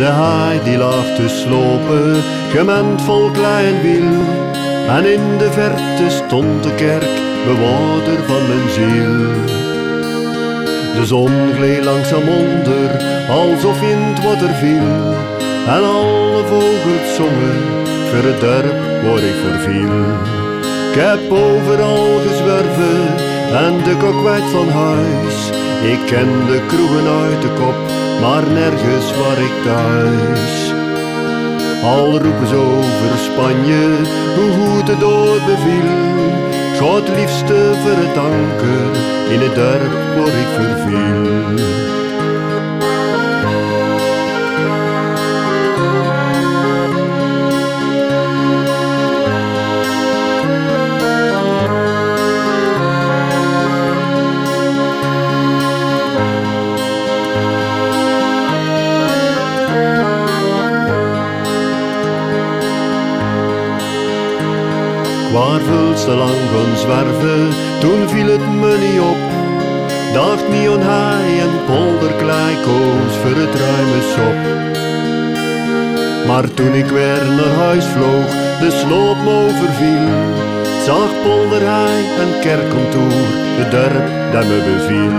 De haai die lag te slopen, gement vol klein wiel. En in de verte stond de kerk, bewaarder van mijn ziel. De zon gleed langzaam onder, alsof in het water viel. En alle vogels zongen, voor het waar ik verviel. Ik heb overal gezwerven en de kok van huis. Ik ken de kroegen uit de kop, maar nergens waar ik thuis. Al roepen ze over Spanje, hoe goed het dood beviel. Liefste voor in het dorp waar ik verviel. Lang gaan zwerven, toen viel het me niet op. Dacht hij en polderkleikoos voor het ruime sop. Maar toen ik weer naar huis vloog, de sloop me overviel. Zag polderhei en kerkkantoor, de dorp dat me beviel.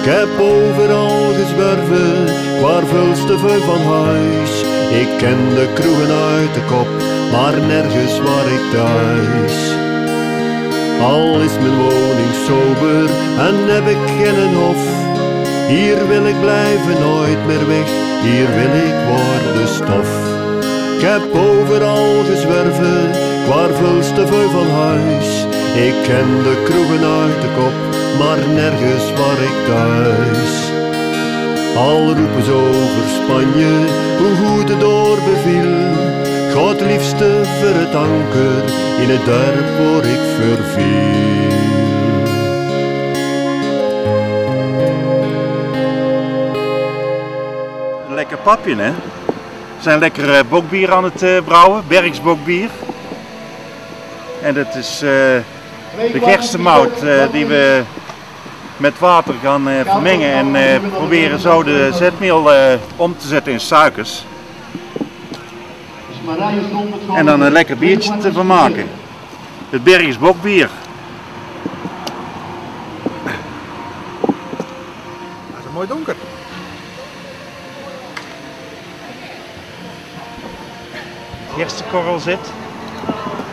Ik heb overal gezwerven, waar vulste van huis. Ik ken de kroegen uit de kop, maar nergens waar ik thuis. Al is mijn woning sober en heb ik geen hof. Hier wil ik blijven, nooit meer weg, hier wil ik worden stof. Ik heb overal gezwerven, waar vulste van huis. Ik ken de kroegen uit de kop, maar nergens waar ik thuis. Al roepen ze over Spanje, hoe goed het door. God liefste voor het anker in het dorp waar ik verviel. Lekker papje, hè? We zijn lekker bokbier aan het eh, brouwen, Bergs bokbier. En dat is eh, de gerstemout eh, die we met water gaan vermengen en proberen zo de zetmeel om te zetten in suikers. En dan een lekker biertje te van maken. Het Bergs bokbier. Dat is mooi donker. gerstekorrel zit.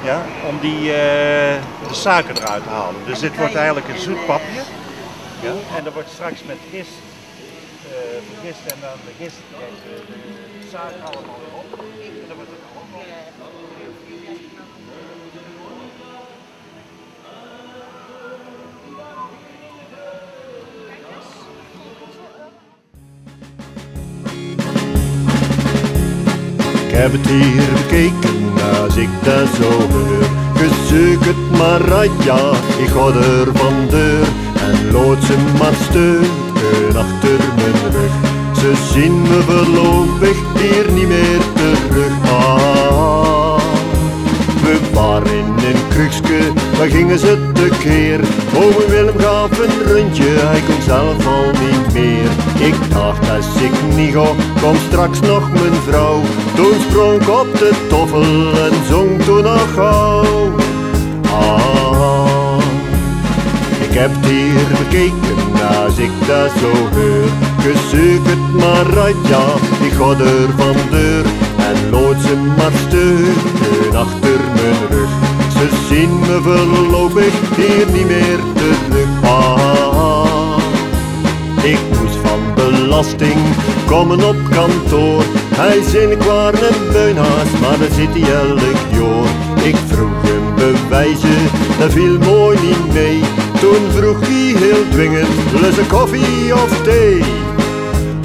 Ja, om die, eh, de suiker eruit te halen. Dus dit wordt eigenlijk een zoet papje. Ja, en dat wordt straks met gist eh, vergist en dan de gist de, de suiker allemaal weer op. En dan wordt het heb het hier bekeken als ik dat zo hoor. Gezoek het maar uit, ja, ik ga er van deur. En lood ze maar steunen achter mijn rug. Ze zien me voorlopig als ik niet ga, komt straks nog mijn vrouw. Toen sprong op de toffel en zong toen nog gauw. Ah, ik heb het hier bekeken als ik dat zo hoor. Gezoek het maar uit, ja, ik ga er van deur. En lood ze maar steunen achter mijn rug. Ze zien me voorlopig hier niet meer terug. Op kantoor. Hij zei ik waar een beunhaas, maar daar zit hij elk jaar. Ik vroeg hem bewijzen, dat viel mooi niet mee. Toen vroeg hij heel dwingend, lus een koffie of thee?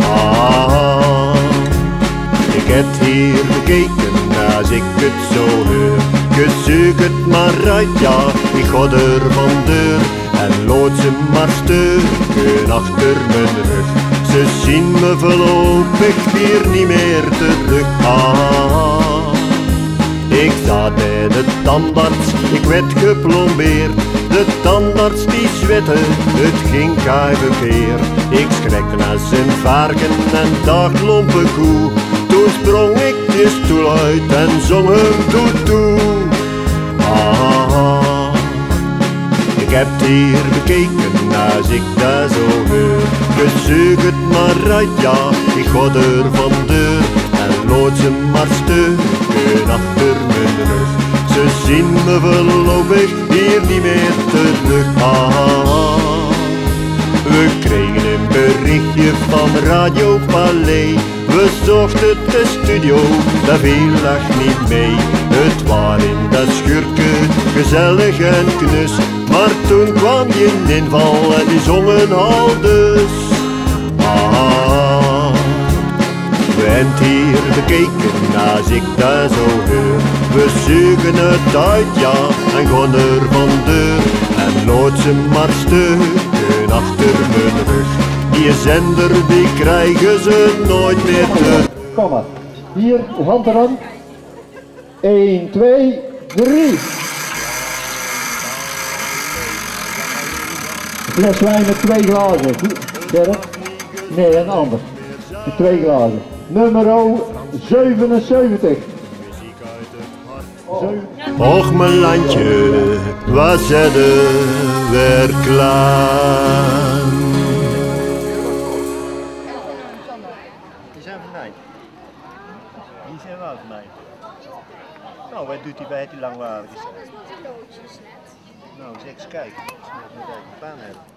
Ah, ik heb hier bekeken als ik het zo hoor. Gezoek het maar uit, ja, ik ga er van deur. En lood ze maar steunen achter mijn rug. Ze zien me voorlopig hier niet meer terug. Ah, Ik zat bij de tandarts, ik werd geplombeerd. De tandarts die zwette, het ging keer. Ik schrekte naar zijn varken en dacht lompe koe. Toen sprong ik de stoel uit en zong hem toe toe. Ik heb het hier bekeken als ik daar zo. Gezoek het maar uit, ja, ik ga er van deur. En lood ze maar steunen achter mijn rug. Ze zien me voorlopig hier niet meer terug. Ah, we kregen een berichtje van Radio Palais. We zochten de studio, daar viel lag niet mee. Het waren dat schurke, gezellig en knus. Toen kwam je inval en die zongen al dus. Ah, we hier bekeken als ik daar zo hoor. We zoeken het uit, ja, en gaan er van deur. En lood ze maar stukken achter mijn rug. Die zender die krijgen ze nooit meer terug. Kom maar. Hier, hand eraan. 1, 2, 3. Fles wijn met twee glazen. Dirk? Nee, een ander. Met twee glazen. Nummer 77. Och mijn landje, wat zetten weer klaar. Die zijn van mij. Die zijn wel van mij. Nou, wat doet hij bij het die langwaardig is? Nou, eens kijken. Als we het even gedaan hebben.